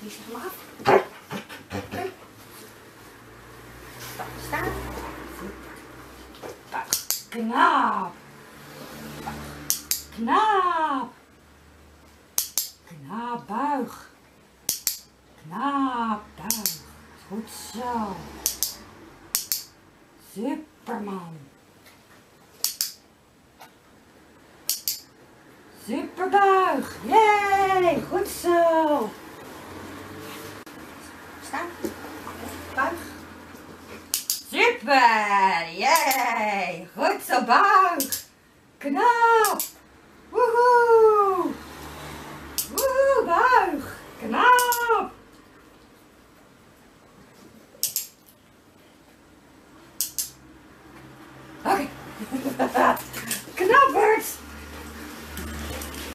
Die zeg maar af. Staan. Knap. Knap. Knap, buig. Knap, buig. Goed zo. Superman. Superbuig. Yay, goed zo. Staan. Buig. Super. Yay, goed zo, buig. Knap.